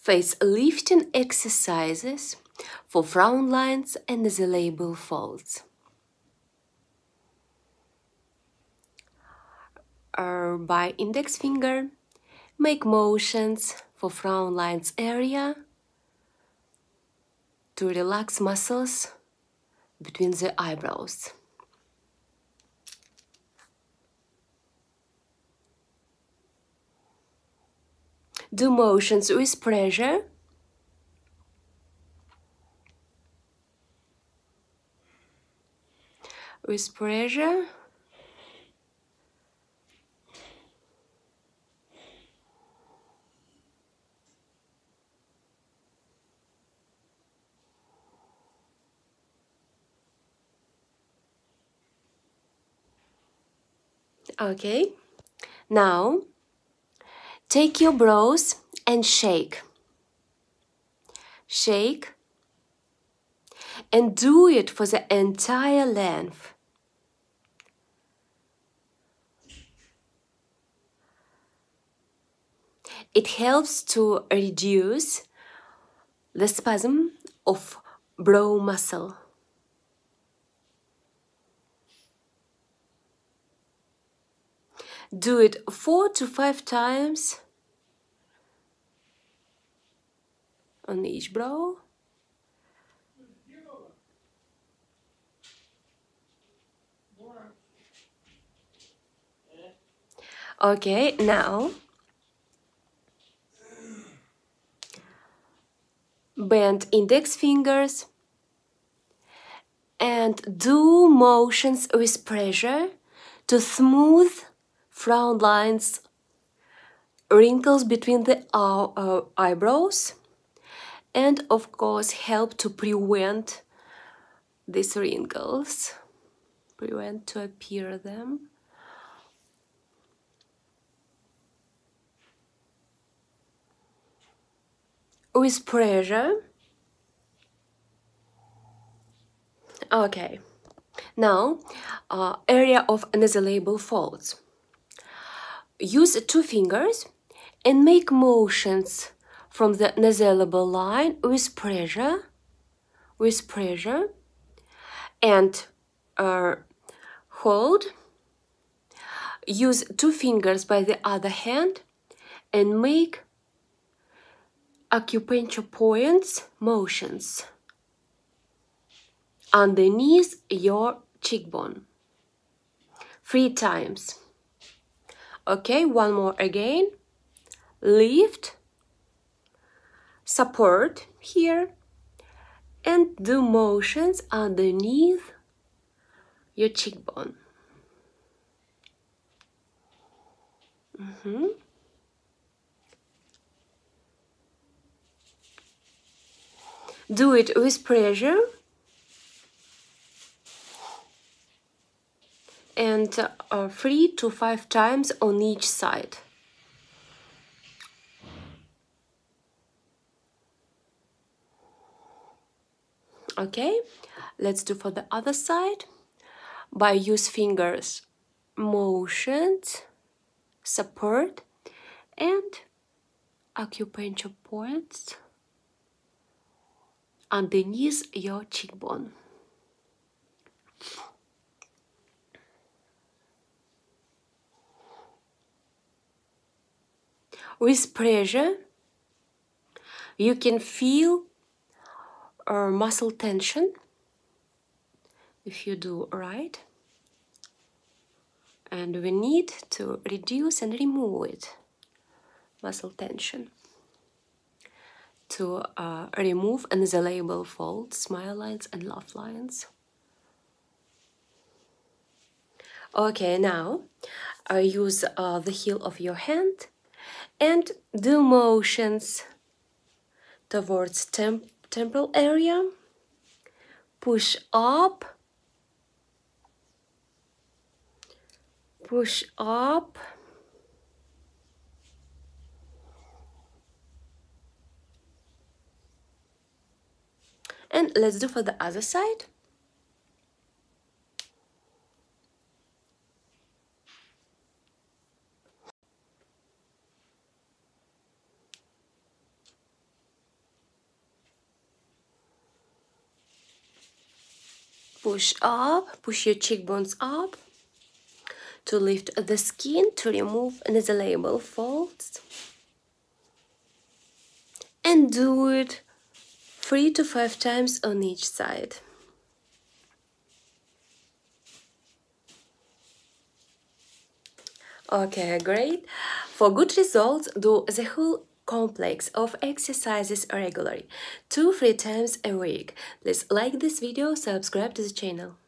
face lifting exercises for frown lines and nasolabial folds. Uh, by index finger, make motions for frown lines area to relax muscles between the eyebrows. Do motions with pressure. With pressure. Okay, now take your brows and shake. Shake and do it for the entire length. It helps to reduce the spasm of brow muscle. Do it four to five times on each brow. Okay, now bend index fingers and do motions with pressure to smooth frown lines, wrinkles between the uh, eyebrows, and of course help to prevent these wrinkles, prevent to appear them. With pressure. Okay. Now, uh, area of nasolabial folds use two fingers and make motions from the nasolabial line with pressure, with pressure, and uh, hold. Use two fingers by the other hand and make acupuncture points motions underneath your cheekbone. Three times. Okay, one more again. Lift, support here, and do motions underneath your cheekbone. Mm -hmm. Do it with pressure and uh, three to five times on each side. Okay, let's do for the other side. By use fingers, motions, support, and acupuncture points underneath your cheekbone. With pressure you can feel uh, muscle tension. If you do right. And we need to reduce and remove it muscle tension to uh, remove nasolabial folds, smile lines and laugh lines. Okay, now I use uh, the heel of your hand and do motions towards temp temporal area. Push up. Push up. And let's do for the other side push up, push your cheekbones up to lift the skin to remove nasolabial folds and do it three to five times on each side. Okay, great. For good results, do the whole complex of exercises regularly, two, three times a week. Please like this video, subscribe to the channel.